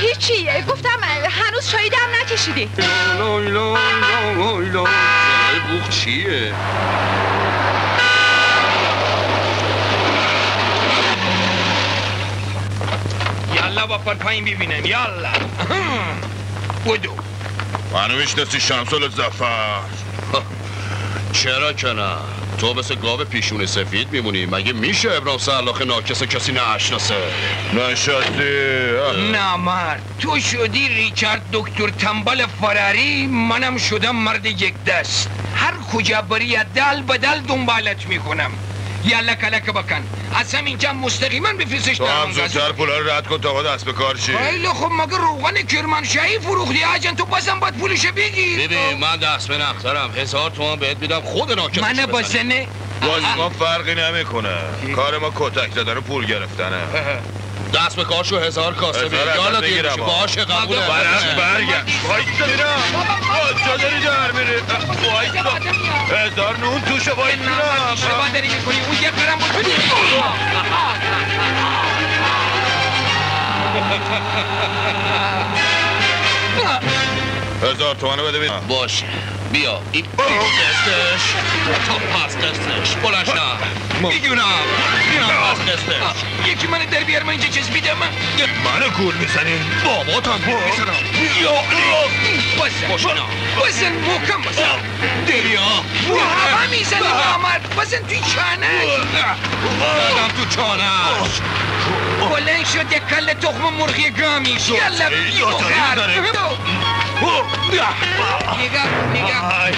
هیچی گفتم هنوز چایی دم نکشیدی. لای لای لای لای صدای بوخ چیه؟ یالا با پر پایین ببینم. یالا. بودو منو می‌شناسی شمسال زفر چرا که نه تو مثل گاو پیشون سفید میمونی. مگه میشه ابرام سرلاخ ناکس کسی نشناسه؟ نشستی. نه مرد. تو شدی ریچارد دکتر تنبال فراری منم شدم مرد یک دست. هر کجا بری دل به دل دنبالت می‌کنم. یالا کلک بکن. از همینجا مستقیما بفرستش تو هم زودتر پولا رو رد کن تا دست به کار چی؟ خیلی خب مگه روغن کرمانشاهی فروختی؟ آجان تو بازم باید پولش بگیر. ببین من دست به نخترم هزار تومن بهت میدم خود ناکس من بازنه باز ما فرقی نمی‌کنه. کار ما کتک زدن و پول گرفتنه. دست به کار شو هزار کاسه اصلا یالا آه. باشه قبوله برگرد. وایستا میرم کجا داری در میری؟ وایستا هزار نون توشه وایستا اشتباه داری می‌کنی. اون یه قرم بود هزار تومنو بده بید باشه. بیا. این دستش. تا پس دستش. بلش نه دستش یکی من در بیار من اینجا چیز بیدم منو گول می‌زنی بابا تا گول می‌زنم یا بزن بزن محکم بزن دریا رو هوا می‌زنی نامرد بزن توی چانه زدم تو چانش بلند یک کل تخم مرغی گامیش یلا بیا. نگاه نگاه